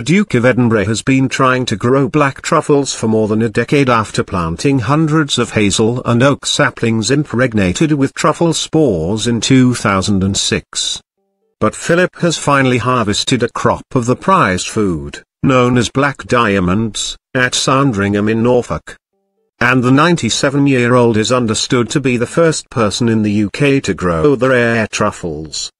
The Duke of Edinburgh has been trying to grow black truffles for more than a decade after planting hundreds of hazel and oak saplings impregnated with truffle spores in 2006. But Philip has finally harvested a crop of the prized food, known as black diamonds, at Sandringham in Norfolk. And the 97-year-old is understood to be the first person in the UK to grow the rare truffles.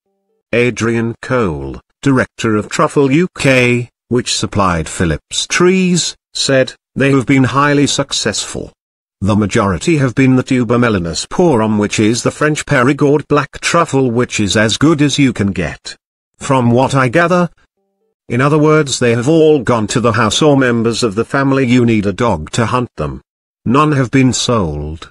Adrian Cole, director of Truffle UK, which supplied Philip's trees, said, they have been highly successful. The majority have been the tuber melanosporum which is the French Perigord black truffle which is as good as you can get. From what I gather, in other words they have all gone to the house or members of the family you need a dog to hunt them. None have been sold.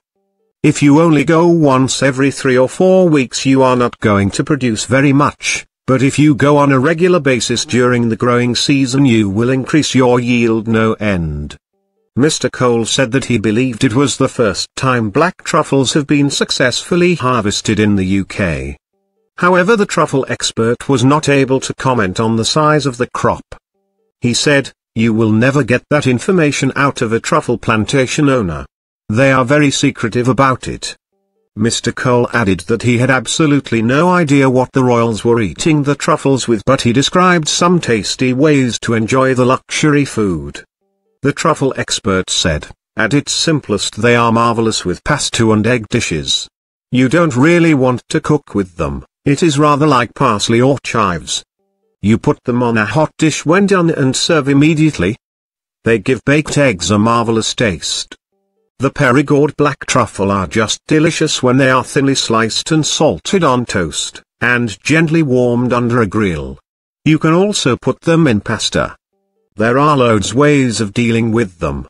If you only go once every three or four weeks you are not going to produce very much. But if you go on a regular basis during the growing season you will increase your yield no end. Mr. Cole said that he believed it was the first time black truffles have been successfully harvested in the UK. However the truffle expert was not able to comment on the size of the crop. He said, you will never get that information out of a truffle plantation owner. They are very secretive about it. Mr. Cole added that he had absolutely no idea what the royals were eating the truffles with but he described some tasty ways to enjoy the luxury food. The truffle expert said, at its simplest they are marvelous with pesto and egg dishes. You don't really want to cook with them, it is rather like parsley or chives. You put them on a hot dish when done and serve immediately. They give baked eggs a marvelous taste. The Perigord black truffle are just delicious when they are thinly sliced and salted on toast, and gently warmed under a grill. You can also put them in pasta. There are loads ways of dealing with them,